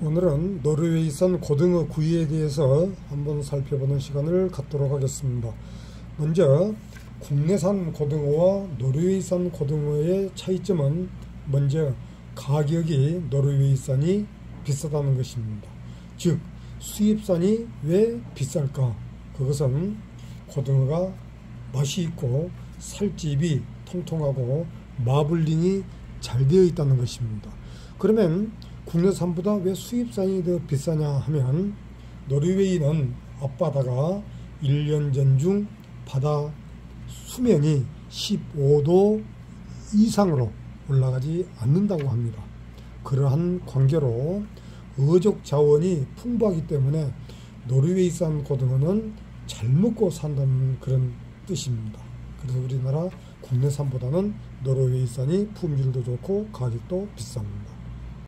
오늘은 노르웨이산 고등어 구이에 대해서 한번 살펴보는 시간을 갖도록 하겠습니다. 먼저 국내산 고등어와 노르웨이산 고등어의 차이점은 먼저 가격이 노르웨이산이 비싸다는 것입니다. 즉 수입산이 왜 비쌀까? 그것은 고등어가 맛이 있고 살집이 통통하고 마블링이 잘 되어 있다는 것입니다. 그러면 국내산보다 왜 수입산이 더 비싸냐 하면 노르웨이는 앞바다가 1년 전 중 바다 수면이 15도 이상으로 올라가지 않는다고 합니다. 그러한 관계로 어족 자원이 풍부하기 때문에 노르웨이산 고등어는 잘 먹고 산다는 그런 뜻입니다. 그래서 우리나라 국내산보다는 노르웨이산이 품질도 좋고 가격도 비쌉니다.